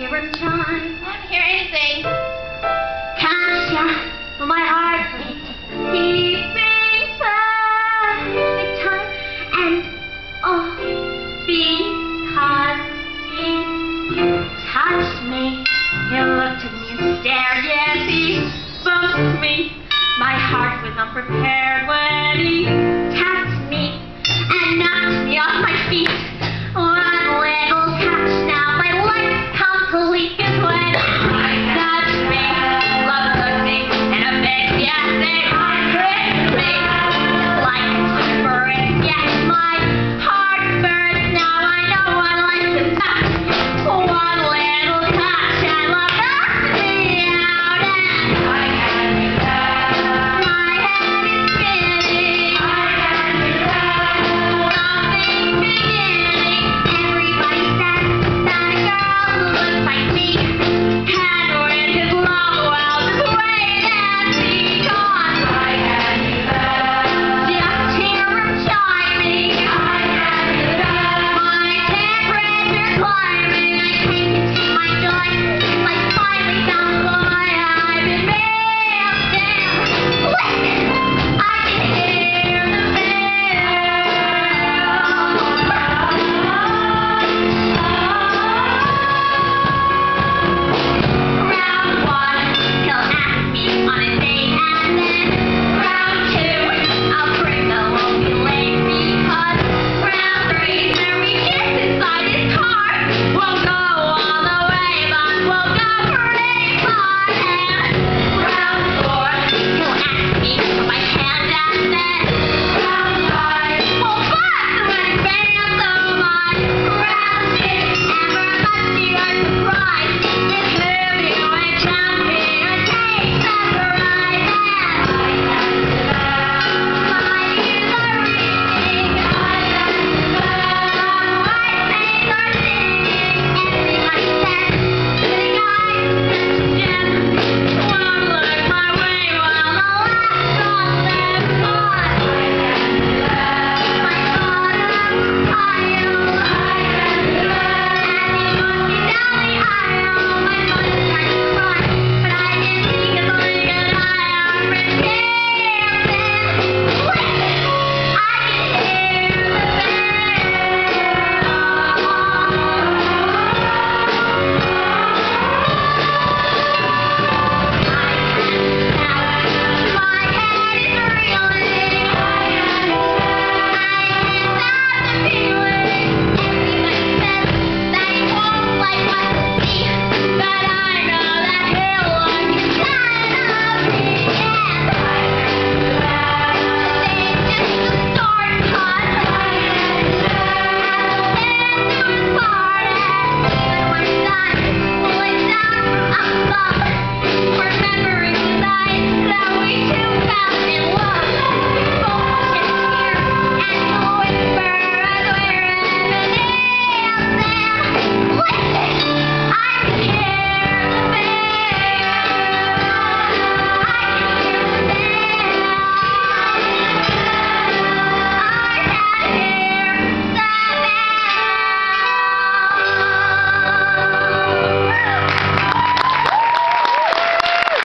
hear him chime. I don't hear anything. Can't my heart beats, he perfect time, and oh, because he touched me, he looked at me and stared. Yes, he bumped me. My heart was unprepared